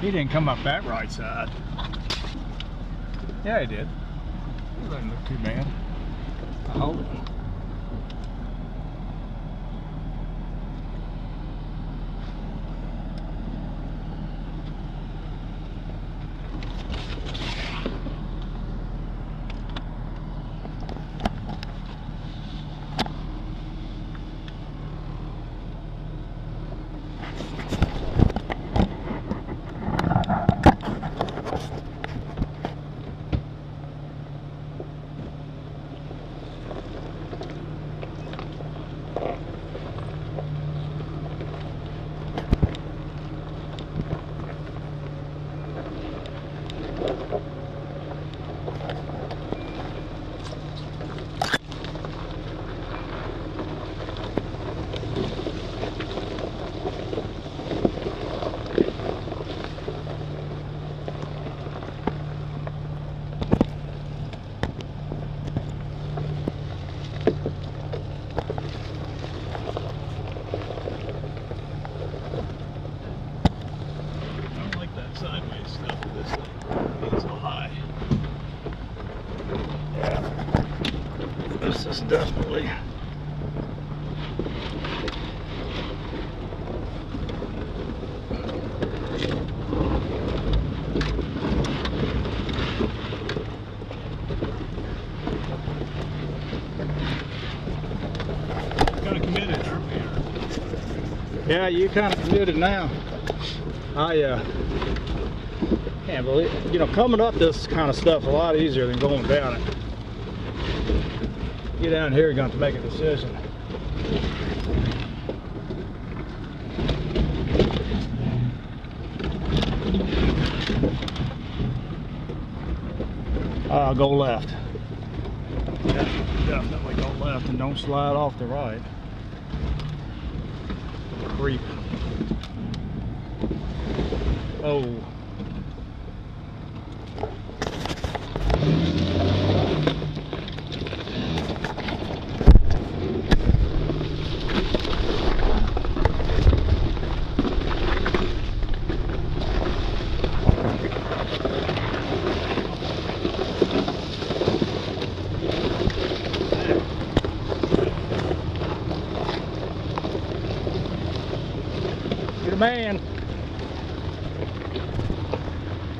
He didn't come up that right side. Yeah, he did. He doesn't look too bad. I hope. I don't like that this thing. It's so high. Yeah. This is definitely. Kind of committed. Yeah, you kind of committed now. I uh, can't believe, you know, coming up this kind of stuff a lot easier than going down it. Get down here, you're going to to make a decision. Uh, go left. Yeah, definitely go left and don't slide off the right. Creep. Oh. Man.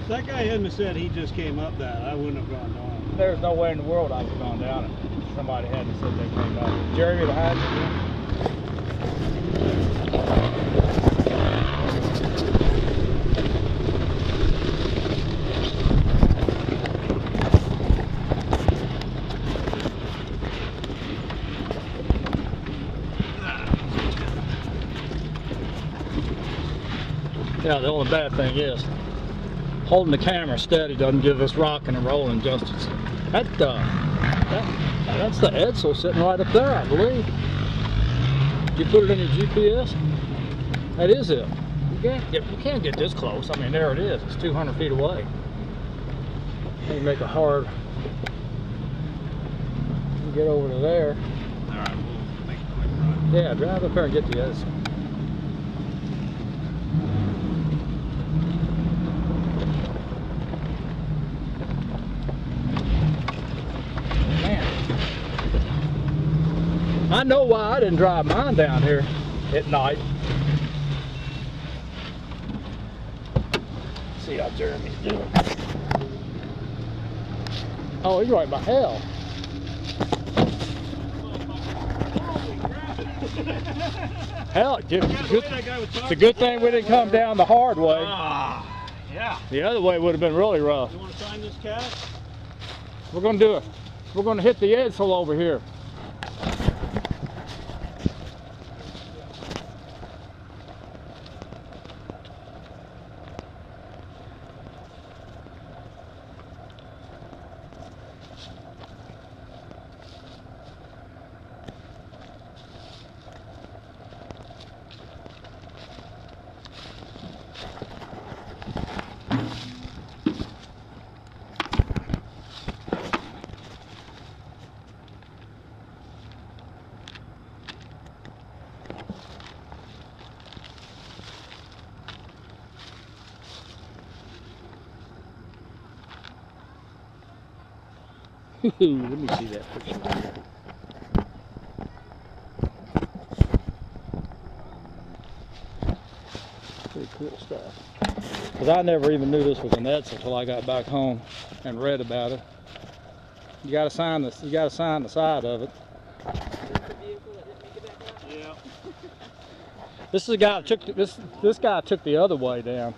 If that guy hadn't said he just came up that, I wouldn't have gone down. There's no way in the world I'd have gone down it. Somebody hadn't said they came up. Jeremy behind you. Yeah, the only bad thing is holding the camera steady doesn't give us rocking and rolling justice. That, uh, that, that's the Edsel sitting right up there, I believe. Did you put it in your GPS? That is it. You can't get, you can't get this close. I mean, there it is. It's 200 feet away. You make a hard. Get over to there. We'll make a quick run. Yeah, drive up there and get the Edsel. Man. I know why I didn't drive mine down here at night. See how Jeremy's doing. Oh, he's right by hell. Hell, it's good- it's a good thing we didn't come down the hard way. Ah, yeah. The other way would have been really rough. You want to sign this? We're gonna do it. We're gonna hit the Edsel over here. Let me see that picture. Pretty cool stuff. Because I never even knew this was an Edsel until I got back home and read about it. You gotta sign this. You gotta sign the side of it. Yeah. This is a guy that took this. This guy took the other way down.